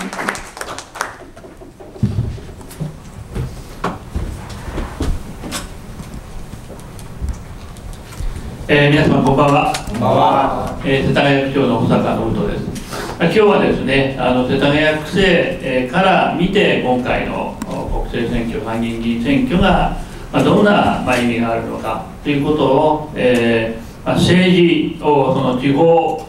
えー、皆様こんばんは。こんばんは。えー、世田谷区長の保坂信人です。今日はですね、あの世田谷区政、えー、から見て今回の国政選挙、参議院議員選挙が、まあ、どんな、まあ、意味があるのかということを、えーまあ、政治をその地方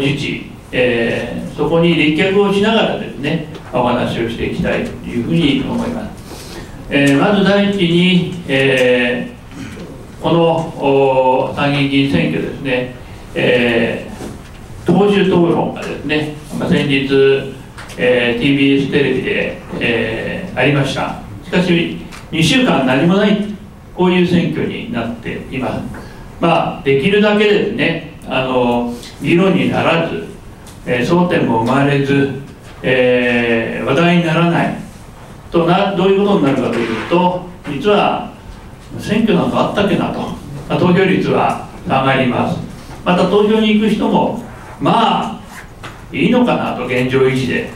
自治、えー、そこに立脚をしながらですね、ねお話をしていきたいというふうに思います。えー、まず第一に、えーこの参議院議員選挙ですね、えー、党首討論がですね、先日、えー、TBS テレビで、えー、ありましたしかし2週間何もないこういう選挙になっていますまあできるだけですねあの議論にならず、えー、争点も生まれず、えー、話題にならないとなどういうことになるかというと実は選挙なんかあったっけなと、ま、投票率は上がります。また投票に行く人もまあいいのかなと現状維持で。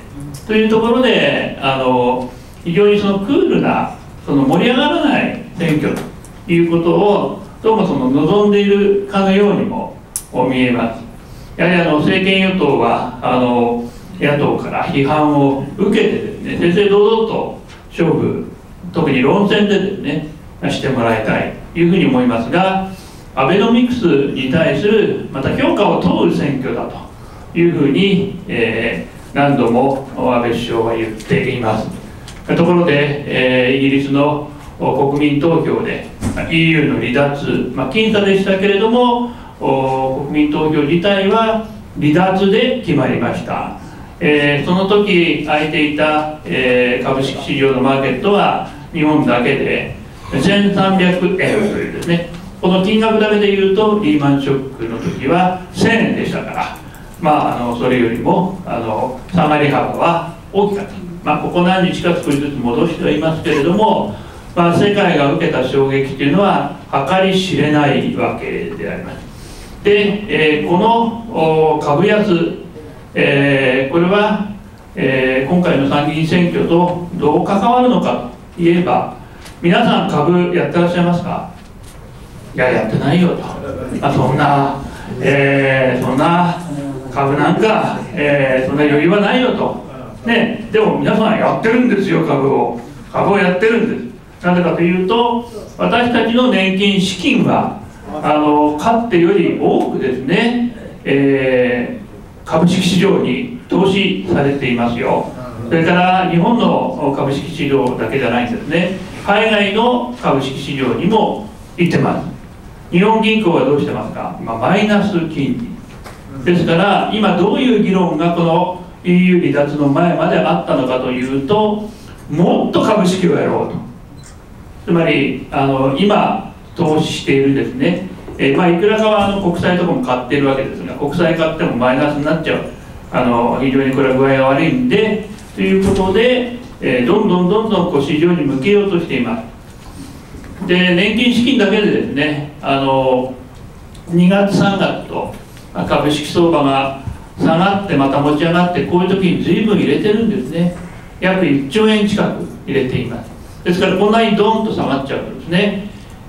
というところであの非常にそのクールなその盛り上がらない選挙ということをどうもその望んでいるかのようにも見えます。やはりあの政権与党はあの野党から批判を受けてですね正々堂々と勝負特に論戦でですねしてもらいたいというふうに思いますがアベノミクスに対するまた評価を問う選挙だというふうに、えー、何度も安倍首相は言っています。ところで、えー、イギリスの国民投票で EU の離脱、まあ、僅差でしたけれども国民投票自体は離脱で決まりました、えー、その時空いていた、えー、株式市場のマーケットは日本だけで1300円というですねこの金額だけでいうとリーマンショックの時は1000円でしたからまああのそれよりもあの下がり幅は大きかった。まあここ何日か少しずつ戻してはいますけれどもまあ、世界が受けた衝撃というのは計り知れないわけであります。で、えー、この株安、えー、これは、えー、今回の参議院選挙とどう関わるのかといえば皆さん株やってらっしゃいますか？いややってないよと。あそんな、えー、そんな株なんか、えー、そんな余裕はないよと。ねでも皆さんやってるんですよ株を。株をやってるんです。なぜかというと私たちの年金資金はあのかってより多くですね、えー、株式市場に投資されていますよ。それから日本の株式市場だけじゃないんですね。海外の株式市場にも行ってます。日本銀行はどうしてますか、まあ、マイナス金利。ですから今どういう議論がこの EU 離脱の前まであったのかというともっと株式をやろうと。つまりあの今投資しているですね、えー、まあ、いくらかはあの国債とかも買ってるわけですが国債買ってもマイナスになっちゃう。あの非常にこれは具合が悪いんでということでえー、どんどんどんどんこう市場に向けようとしています。で年金資金だけでですねあの2月3月と株式相場が下がってまた持ち上がってこういう時に随分入れてるんですね。約1兆円近く入れています。ですからこんなにドーンと下がっちゃうとですね、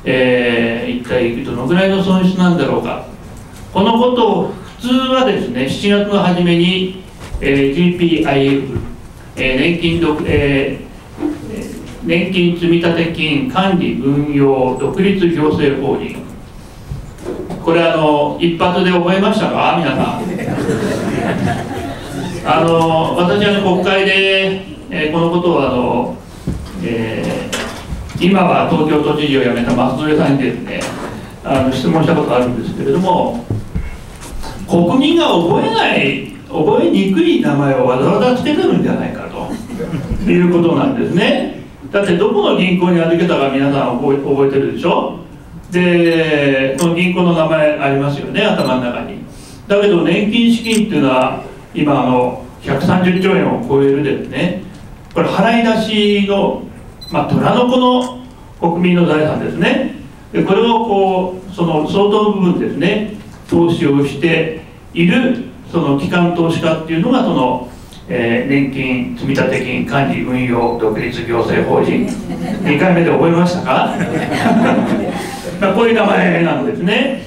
えー、一体どのぐらいの損失なんだろうか。このことを普通はですね7月の初めに、えー、GPIF えー、年金独、えー、年金積立金管理運用独立行政法人。これあの一発で覚えましたか？皆さん。あの私は、国会で、えー、このことをあの、えー、今は東京都知事を辞めた松添さんにですねあの質問したことがあるんですけれども国民が覚えない覚えにくい名前をわざわざつけてるんじゃないかということなんですね。だってどこの銀行に預けたか皆さん覚え覚えてるでしょ？でこの銀行の名前ありますよね頭の中に。だけど年金資金っていうのは今あの130兆円を超えるですね。これ払い出しの、まあ、虎の子の国民の財産ですね。でこれをこうその相当部分ですね投資をしているその機関投資家っていうのがそのえー、年金積立金管理運用独立行政法人。2回目で覚えましたか？まあこういう名前なんですね。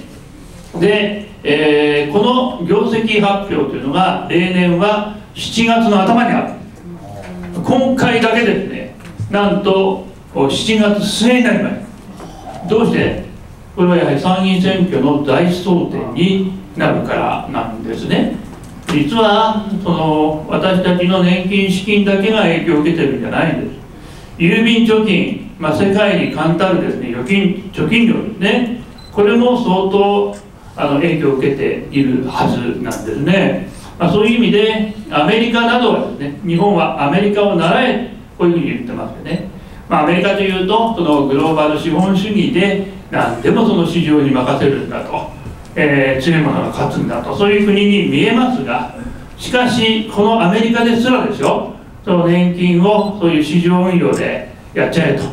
で、えー、この業績発表というのが例年は7月の頭にある。今回だけですね。なんと7月末になりますどうしてこれはやはり参議院選挙の大争点になるからなんですね。実はその私たちの年金資金だけが影響を受けてるんじゃないんです。郵便貯金、まあ、世界に冠たるですね預金貯金量ですね。これも相当あの影響を受けているはずなんですね、まあ、そういう意味でアメリカなどはですね日本はアメリカを習えこういうふうに言ってますよね、まあ、アメリカというとそのグローバル資本主義で何でもその市場に任せるんだと。えー、強いものが勝つんだと。そういう国に見えますがしかしこのアメリカですらですよその年金をそういう市場運用でやっちゃえと。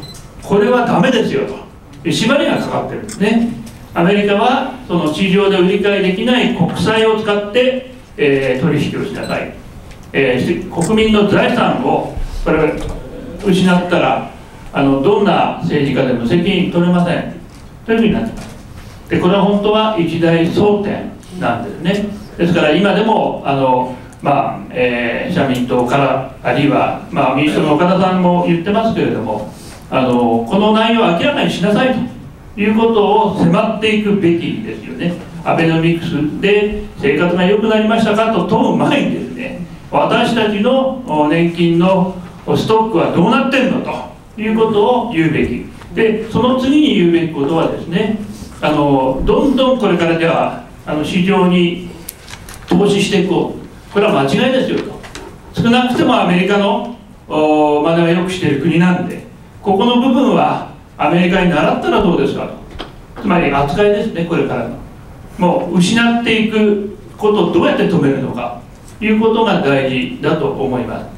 これはダメですよと。縛りがかかってるんですね。アメリカはその市場で売り買いできない国債を使って、えー、取引をしなさい、えー、国民の財産をこれ失ったらあのどんな政治家でも責任取れません。というふうになってます。でこれは本当は一大争点なんですね。ですから今でもあのまあえー、社民党からあるいは、まあ、民主党の岡田さんも言ってますけれどもあのこの内容を明らかにしなさいということを迫っていくべきですよね。アベノミクスで生活が良くなりましたかと問う前にですね私たちの年金のストックはどうなってるのということを言うべき。でその次に言うべきことはですねあのどんどんこれからではあの市場に投資していこう。これは間違いですよと。少なくてもアメリカのまではよくしている国なんでここの部分はアメリカに習ったらどうですかと。つまり扱いですねこれからの。もう失っていくことをどうやって止めるのか。ということが大事だと思います。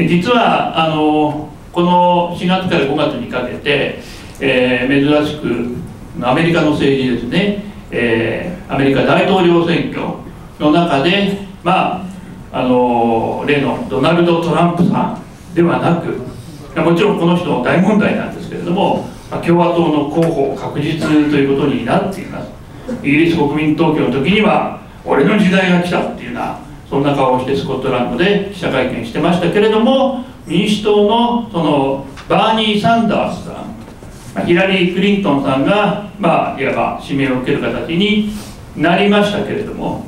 で実はあのこの4月から5月にかけて、えー、珍しくアメリカの政治ですね、えー、アメリカ大統領選挙の中でまああの例のドナルド・トランプさんではなくもちろんこの人の大問題なんですけれども共和党の候補確実ということになっています。イギリス国民投票の時には俺の時代が来たっていうようなそんな顔をしてスコットランドで記者会見してましたけれども民主党のそのバーニー・サンダースさんヒラリー・クリントンさんが、まあ、いわば指名を受ける形になりましたけれども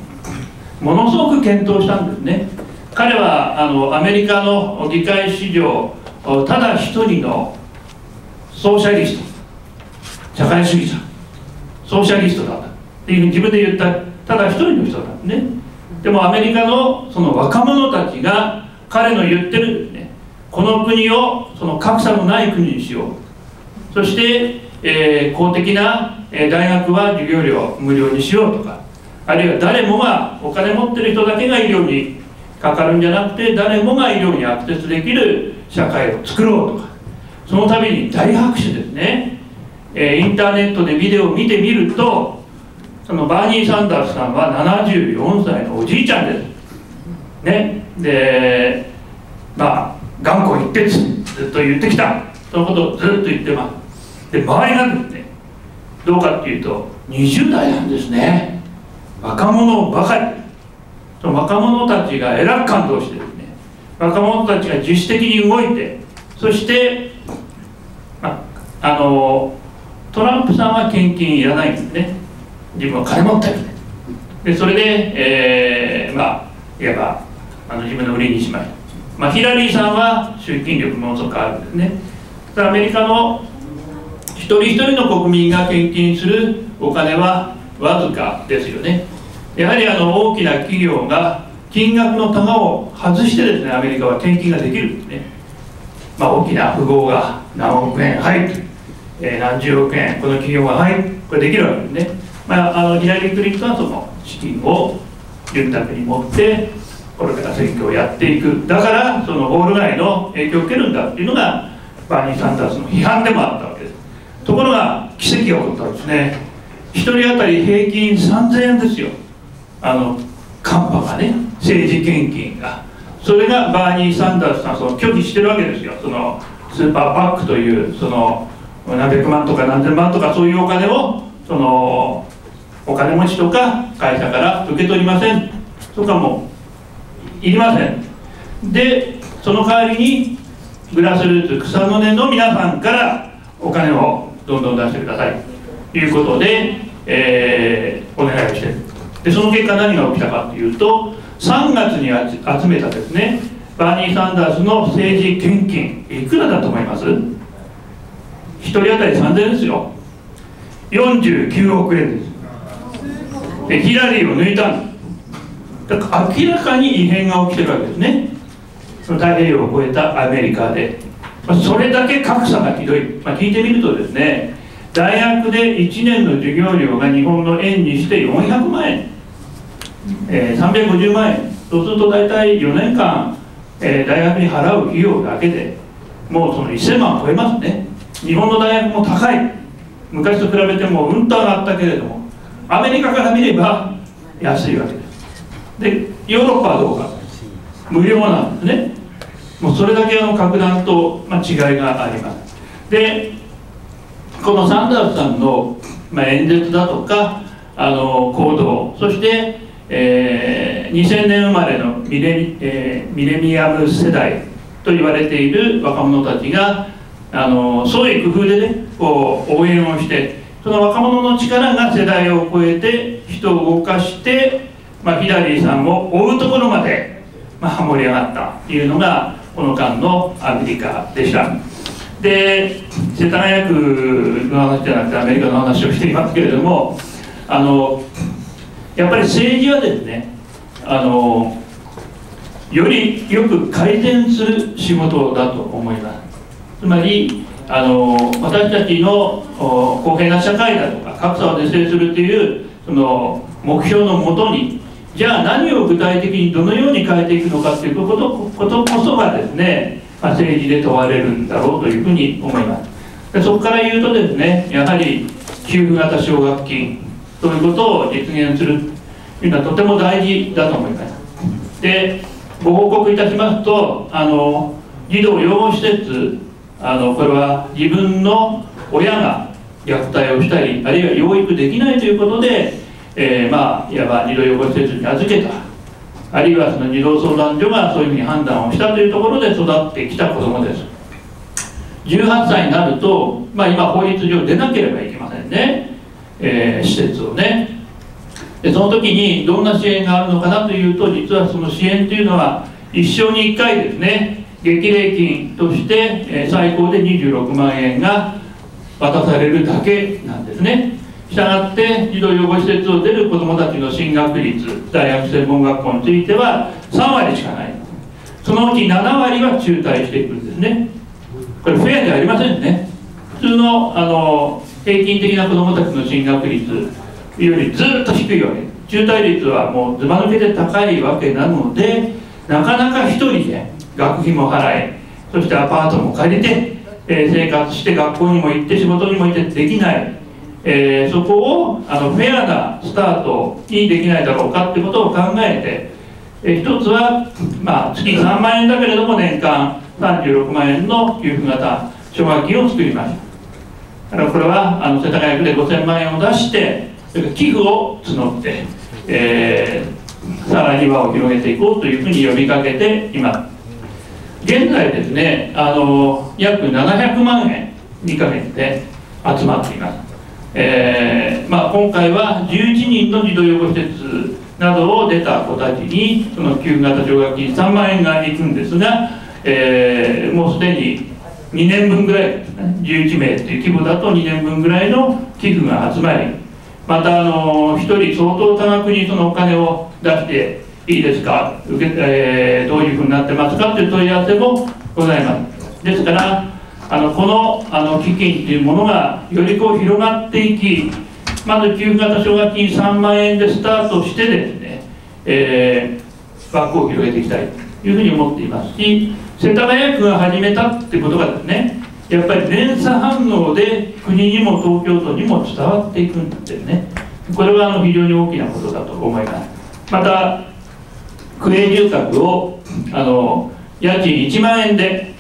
ものすごく検討したんですね。彼はあのアメリカの議会史上ただ一人のソーシャリスト社会主義者ソーシャリストだった。っていうふうに自分で言ったただ一人の人なんですね。でもアメリカのその若者たちが彼の言ってるんですねこの国をその格差のない国にしよう。そして、えー、公的な、大学は授業料無料にしようとかあるいは誰もがお金持ってる人だけが医療にかかるんじゃなくて誰もが医療にアクセスできる社会を作ろうとかそのために大拍手ですね、えー、インターネットでビデオを見てみるとそのバーニー・サンダースさんは74歳のおじいちゃんです。ね。でまあ頑固一徹ずっと言ってきた。そのことをずっと言ってます。で周りがですねどうかっていうと20代なんですね。若者ばかり。その若者たちがえらく感動してですね若者たちが自主的に動いてそして、ま、あのトランプさんは献金いらないんですね。自分は金持ってるでそれで、えー、まあいわばあの自分の売りにしました、まあ、ヒラリーさんは集金力ものすごくあるんですね。アメリカの一人一人の国民が献金するお金はわずかですよね。やはりあの大きな企業が金額の玉を外してですねアメリカは献金ができるんですね、まあ、大きな富豪が何億円入って、えー、何十億円この企業が入ってこれできるわけですね、まあ、あのヒラリー・クリントンはその資金を潤沢に持ってこれから選挙をやっていく。だからそのウォール街の影響を受けるんだっていうのがバーニー・サンダースの批判でもあったわけです。ところが奇跡が起こったんですね。1人当たり平均3000円ですよ。あのカンパがね政治献金が。それがバーニー・サンダースさんその拒否してるわけですよ。そのスーパーパックというその何百万とか何千万とかそういうお金をそのお金持ちとか会社から受け取りません。とかもいりません。でその代わりにグラスルーツ草の根の皆さんからお金をどんどん出してください。ということで、えー、お願いをして。るでその結果何が起きたかというと3月に集めたですねバーニー・サンダースの政治献金いくらだと思います？1人当たり3000円ですよ。49億円です。でヒラリーを抜いたんだ。から明らかに異変が起きてるわけですね。その太平洋を越えたアメリカで、まあ、それだけ格差がひどい、まあ、聞いてみるとですね大学で1年の授業料が日本の円にして400万円、えー、350万円。そうすると大体4年間、えー、大学に払う費用だけでもうその1000万超えますね。日本の大学も高い。昔と比べてもうんと上がったけれども。アメリカから見れば安いわけですでヨーロッパはどうか。無料なんですね。もうそれだけの格段と、まあ、違いがあります。でこのサンダースさんの、まあ、演説だとかあの行動そして、えー、2000年生まれのミレ,、えー、ミレニアム世代と言われている若者たちがあの創意工夫でねこう応援をしてその若者の力が世代を超えて人を動かして、まあ、ヒラリーさんを追うところまで、まあ、盛り上がったというのがこの間のアメリカでした。で世田谷区の話じゃなくてアメリカの話をしていますけれどもあのやっぱり政治はですねあのよりよく改善する仕事だと思います。つまりあの私たちの公平な社会だとか格差を是正するというその目標のもとにじゃあ何を具体的にどのように変えていくのかということことこそがですね、まあ、政治で問われるんだろうというふうに思います。でそこから言うとですねやはり給付型奨学金ということを実現するというのはとても大事だと思います。でご報告いたしますとあの児童養護施設あのこれは自分の親が虐待をしたりあるいは養育できないということで、えー、まあいわば児童養護施設に預けた。あるいはその児童相談所がそういうふうに判断をしたというところで育ってきた子どもです。18歳になると、まあ、今法律上出なければいけませんね、えー、施設をね。でその時にどんな支援があるのかなというと実はその支援というのは一生に1回ですね。激励金として、最高で26万円が渡されるだけなんですね。したがって児童養護施設を出る子どもたちの進学率大学専門学校については3割しかない。そのうち7割は中退していくんですね。これフェアではありませんね。普通のあの平均的な子どもたちの進学率よりずっと低いわけ。中退率はもうずば抜けて高いわけなのでなかなか一人で学費も払いそしてアパートも借りて、えー、生活して学校にも行って仕事にも行ってできない、えー、そこをあのフェアなスタートにできないだろうかってことを考えて、えー、一つは、まあ、月3万円だけれども年間36万円の給付型奨学金を作りましただからこれはあの世田谷区で5000万円を出して寄付を募って、えー、さらに輪を広げていこうというふうに呼びかけています現在ですねあの約700万円2ヶ月で集まっています、えーまあ、今回は11人の児童養護施設などを出た子たちにその給付型奨学金3万円がいくんですが、えー、もうすでに2年分ぐらいですね11名という規模だと2年分ぐらいの寄付が集まりまたあの1人相当多額にそのお金を出していいですか？受け、えー、どういうふうになってますか？という問い合わせもございます。ですからあのこのあの基金というものがよりこう広がっていきまず給付型奨学金3万円でスタートしてですね、えー、枠を広げていきたいというふうに思っています。し世田谷区が始めたってことがですねやっぱり連鎖反応で国にも東京都にも伝わっていくんですね。これはあの非常に大きなことだと思います。また区営住宅をあの家賃1万円で、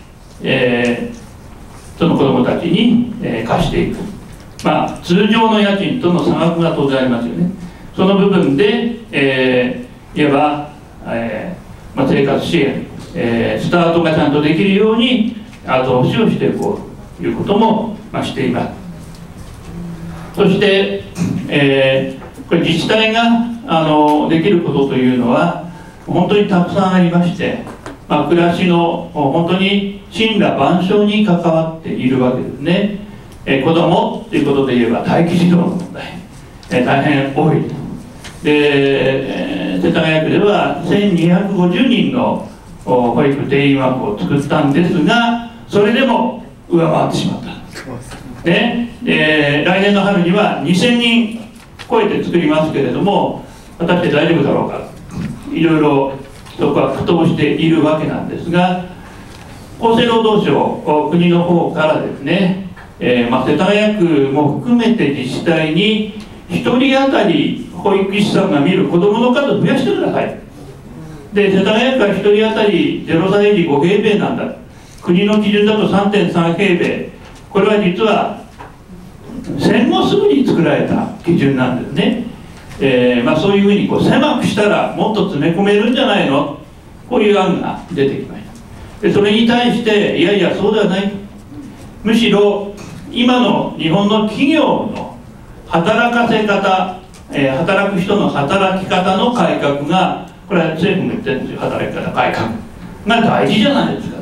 えー、その子どもたちに、えー、貸していく、まあ、通常の家賃との差額が当然ありますよね。その部分で、えー、いわば、えーまあ、生活支援、えー、スタートがちゃんとできるように後押しをしていこうということも、まあ、しています。そして、えー、これ自治体があのできることというのは本当にたくさんありまして、まあ、暮らしの本当に神羅万象に関わっているわけですね、えー、子供ということで言えば待機児童の問題、え、大変多い。で、えー、世田谷区では1250人の保育定員枠を作ったんですがそれでも上回ってしまった。ね、で来年の春には2000人超えて作りますけれども果たして大丈夫だろうか。いろいろそこは苦闘しているわけなんですが厚生労働省国の方からですね、えー、まあ、世田谷区も含めて自治体に1人当たり保育士さんが見る子どもの数を増やしてください。で世田谷区は1人当たり0歳児5平米なんだ。国の基準だと3.3平米。これは実は戦後すぐに作られた基準なんですね、えーまあ、そういうふうにこう狭くしたらもっと詰め込めるんじゃないの？こういう案が出てきました。でそれに対していやいやそうではない。むしろ今の日本の企業の働かせ方、えー、働く人の働き方の改革がこれは政府も言ってるんですよ。働き方改革が大事じゃないですか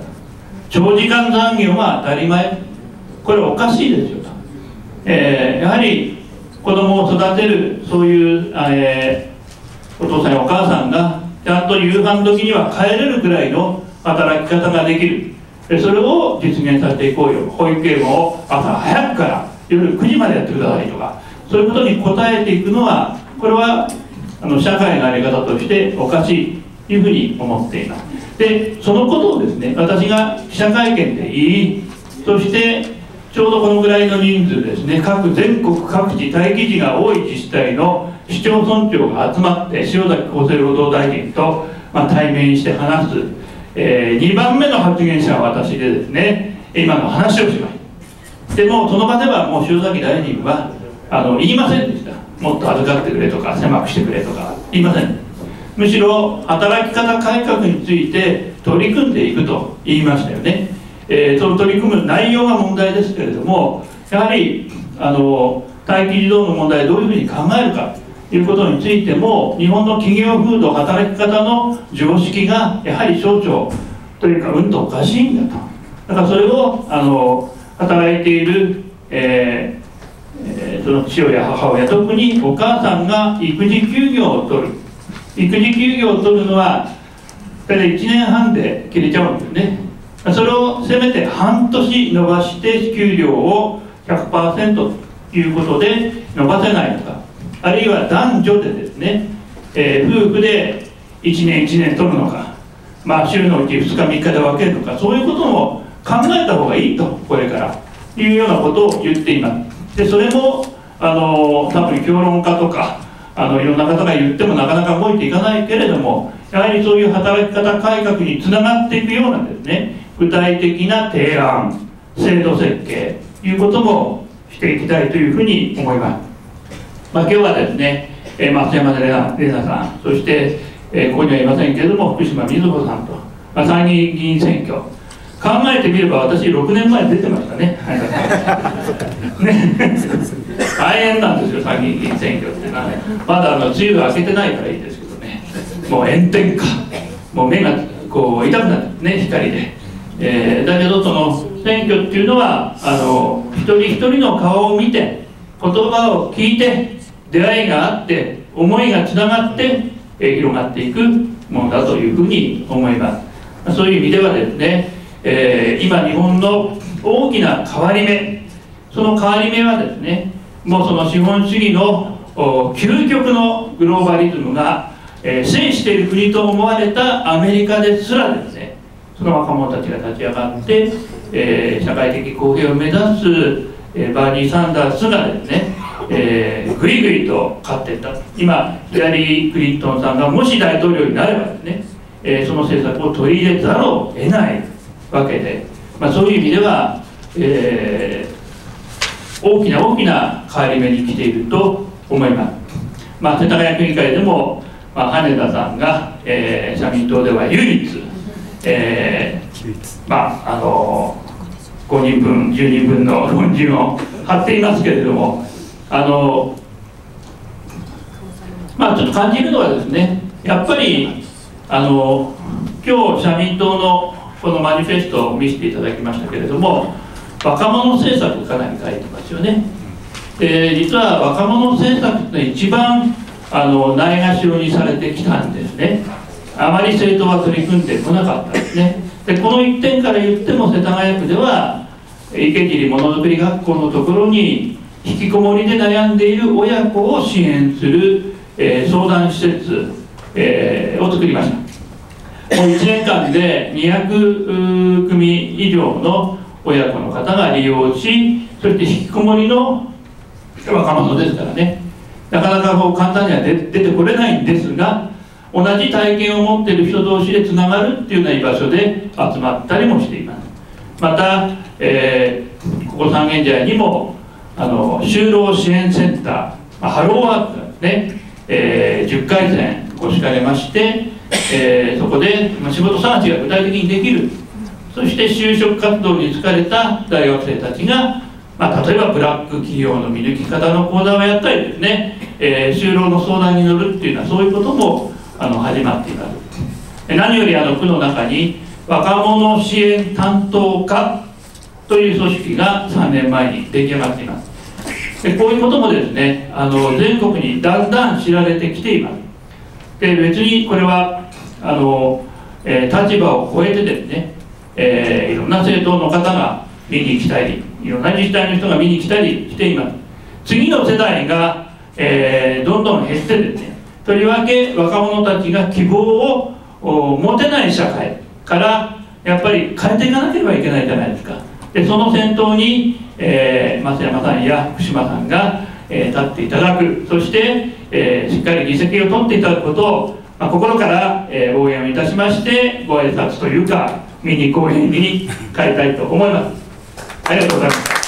長時間残業が当たり前。これおかしいですよと、えー、やはり子供を育てるそういう、えー、お父さんやお母さんがちゃんと夕飯時には帰れるくらいの働き方ができる。それを実現させていこうよ。保育園を朝早くから夜9時までやってくださいとか。そういうことに応えていくのはこれはあの社会の在り方としておかしいというふうに思っています。でそのことをですね私が記者会見で言いそしてちょうどこのぐらいの人数です。ね各全国各地待機児が多い自治体の市町村長が集まって塩崎厚生労働大臣と、まあ、対面して話す、えー、2番目の発言者は私でですね今の話をしましたでもその場ではもう塩崎大臣はあの言いませんでした。もっと預かってくれとか狭くしてくれとか言いません。むしろ働き方改革について取り組んでいくと言いましたよね、えー、その取り組む内容が問題ですけれどもやはりあの待機児童の問題をどういうふうに考えるかということについても日本の企業風土働き方の常識がやはり省庁というかうんとおかしいんだと。だからそれをあの働いている、えーえ、その父親母親特にお母さんが育児休業を取る。育児休業を取るのは大体1年半で切れちゃうんですね。それをせめて半年伸ばして給料を100%ということで伸ばせないのかあるいは男女でですね、えー、夫婦で1年1年取るのかまあ週のうち2日3日で分けるのかそういうことも考えた方がいいとこれからいうようなことを言っています。でそれもあの多分評論家とかあのいろんな方が言ってもなかなか動いていかないけれどもやはりそういう働き方改革につながっていくようなですね具体的な提案制度設計ということもしていきたいというふうに思います、まあ、今日はですね、え、松山玲奈さんそして、え、ここにはいませんけれども福島みずほさんと、まあ、参議院議員選挙。考えてみれば私6年前出てましたね。ね。大変なんですよ参議院議員選挙っていうのはね。まだあの梅雨が明けてないからいいですけどね。もう炎天下。もう目がこう痛くなるね光で、えー、だけどその選挙っていうのはあの一人一人の顔を見て言葉を聞いて出会いがあって思いがつながって、えー、広がっていくものだというふうに思います。そういう意味ではですね、えー、今日本の大きな変わり目その変わり目はですねもうその資本主義の究極のグローバリズムが、えー、制している国と思われたアメリカですらですねその若者たちが立ち上がって、えー、社会的公平を目指す、えー、バーニー・サンダースがですね、えー、ぐいぐいと勝っていった今ヒラリー・クリントンさんがもし大統領になればですねえー、その政策を取り入れざるを得ないわけで、まあ、そういう意味では、えー、大きな大きな変わり目に来ていると思います。まあ、世田谷区議会でも、まあ、羽田さんが、えー、社民党では唯一、えー、まああの5人分10人分の 論文を貼っていますけれどもあのまあちょっと感じるのはですねやっぱりあの今日社民党のこのマニフェストを見せていただきましたけれども若者政策かなり書いてますよね。で実は若者政策って一番あのないがしろにされてきたんですね。あまり政党は取り組んでこなかったですね。でこの一点から言っても世田谷区では池尻ものづくり学校のところに引きこもりで悩んでいる親子を支援する、えー、相談施設、えー、を作りました。もう1年間で200組以上の親子の方が利用しそして引きこもりの若者ですからね。なかなかこう簡単には出てこれないんですが同じ体験を持っている人同士でつながるっていうような居場所で集まったりもしています。また、えー、ここ三軒茶屋にもあの就労支援センター、まあ、ハローワークね、えー、10回戦を敷かれまして、えー、そこで、まあ、仕事探しが具体的にできる。そして就職活動に疲れた大学生たちが、まあ、例えばブラック企業の見抜き方の講座をやったりですね、えー、就労の相談に乗るっていうのはそういうこともあの始まっています。何よりあの区の中に若者支援担当課という組織が3年前に出来上がっています。でこういうこともですねあの全国にだんだん知られてきています。で別にこれはあの、えー、立場を超えてですね、えー、いろんな政党の方が見に来たりいろんな自治体の人が見に来たりしています。次の世代が、えー、どんどん減ってですねとりわけ若者たちが希望を持てない社会からやっぱり変えていかなければいけないじゃないですか。でその先頭に、えー、増山さんや福島さんが、えー、立っていただく。そして、えー、しっかり議席を取っていただくことを、まあ、心から、えー、応援をいたしましてご挨拶というかミニ講演に変えたいと思います。ありがとうございます。